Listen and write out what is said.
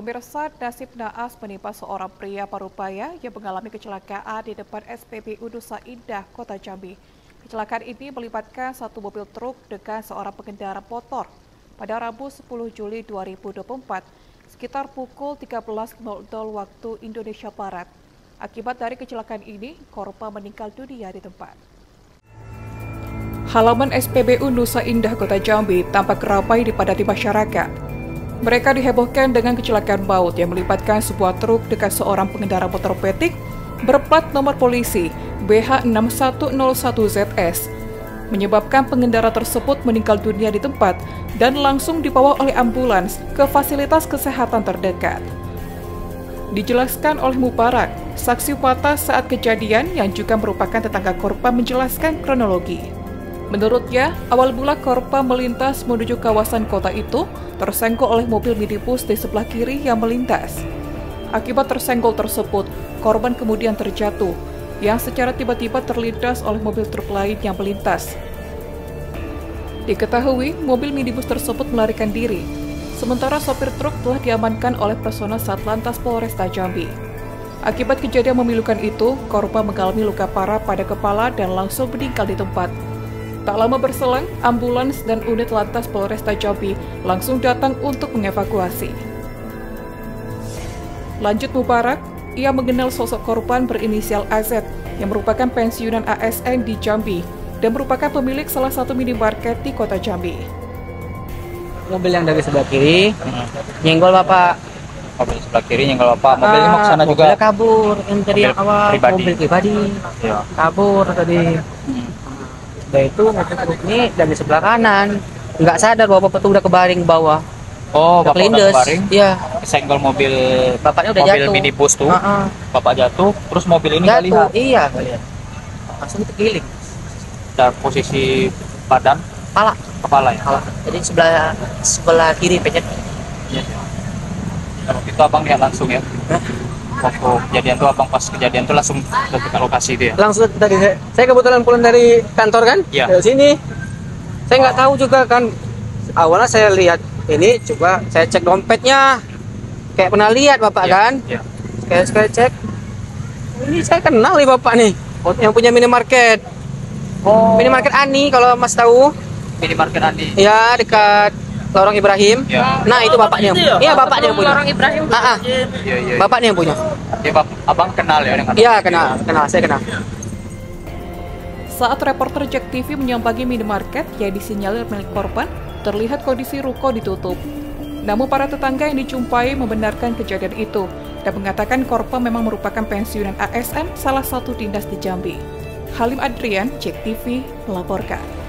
Pemirsa, nasib naas menimpa seorang pria parubaya yang mengalami kecelakaan di depan SPBU Nusa Indah, Kota Jambi. Kecelakaan ini melibatkan satu mobil truk dengan seorang pengendara motor pada Rabu 10 Juli 2024 sekitar pukul 13.00 waktu Indonesia Barat. Akibat dari kecelakaan ini, korban meninggal dunia di tempat. Halaman SPBU Nusa Indah Kota Jambi tampak ramai dipadati masyarakat. Mereka dihebohkan dengan kecelakaan maut yang melibatkan sebuah truk dengan seorang pengendara motor petik berplat nomor polisi BH6101ZS, menyebabkan pengendara tersebut meninggal dunia di tempat dan langsung dibawa oleh ambulans ke fasilitas kesehatan terdekat. Dijelaskan oleh Mubarak, saksi patah saat kejadian yang juga merupakan tetangga korban menjelaskan kronologi. Menurutnya, awal mula korban melintas menuju kawasan kota itu tersenggol oleh mobil minibus di sebelah kiri yang melintas. Akibat tersenggol tersebut, korban kemudian terjatuh, yang secara tiba-tiba terlintas oleh mobil truk lain yang melintas. Diketahui, mobil minibus tersebut melarikan diri, sementara sopir truk telah diamankan oleh personel Satlantas Polresta Jambi. Akibat kejadian memilukan itu, korban mengalami luka parah pada kepala dan langsung meninggal di tempat. Tak lama berselang, ambulans dan unit lantas Polresta Jambi langsung datang untuk mengevakuasi. Lanjut Mubarak, ia mengenal sosok korban berinisial AZ yang merupakan pensiunan ASN di Jambi dan merupakan pemilik salah satu minimarket di kota Jambi. Mobil yang dari sebelah kiri hmm. nyenggol bapak. Mobil sebelah kiri nyenggol bapak. Mobilnya mau sana juga. Mobilnya kabur yang tadi awal. Pribadi. Mobil pribadi. Ya. Kabur tadi. Hmm dan itu mobil truk ini dari sebelah kanan. Nggak sadar bahwa bapak tuh udah kebaring bawah. Oh udah bapak udah kebaring. Iya. Senggol mobil bapaknya udah mobil jatuh. minibus tuh. Uh -uh. bapak jatuh terus mobil ini jatuh, lihat iya lihat langsung tergiling dan posisi badan? Kepala. Kepala ya? Kepala. jadi sebelah sebelah kiri penyet. Ya. kalau itu abang lihat langsung ya waktu kejadian tuh abang pas kejadian tuh langsung ke lokasi dia langsung tadi saya, saya kebetulan pulang dari kantor kan ya. dari sini saya nggak oh. tahu juga kan awalnya saya lihat ini coba saya cek dompetnya kayak pernah lihat bapak ya. kan ya. sekali sekali cek ini saya kenal nih bapak nih oh. yang punya minimarket oh. minimarket Ani kalau mas tahu minimarket Ani ya dekat Lorong Ibrahim. Ya. Nah, itu bapaknya. Ya? Iya, bapaknya yang punya. Lorong Ibrahim. Ah, ah. Ya, ya, bapaknya yang punya. Ya, bap Abang kenal ya dengan Iya, kenal. Kenal, saya kenal. Saat reporter Jack TV menyambangi minimarket yang disinyalir milik korban, terlihat kondisi ruko ditutup. Namun para tetangga yang dijumpai membenarkan kejadian itu dan mengatakan korban memang merupakan pensiunan ASN salah satu dinas di Jambi. Halim Adrian, Jack TV, melaporkan.